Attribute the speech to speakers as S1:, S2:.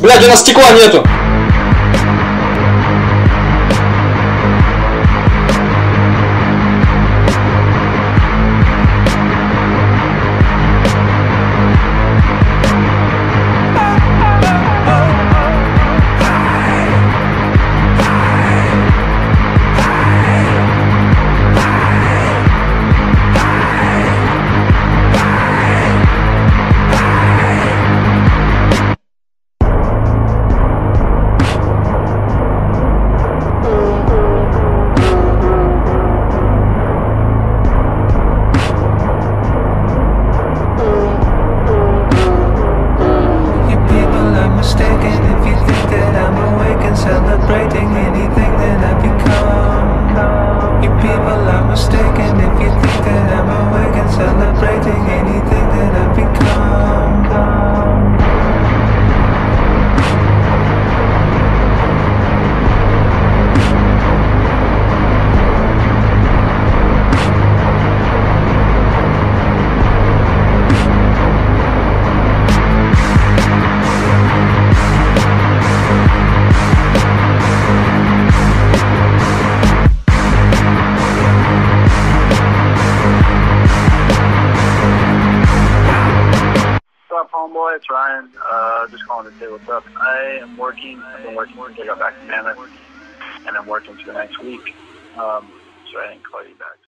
S1: Блядь, у нас стекла нету.
S2: Up, homeboy? It's Ryan. Uh, just calling to say what's up. I am working. I've been working since I got back to Mammoth, and I'm working for the next week. Um, so I didn't call you back.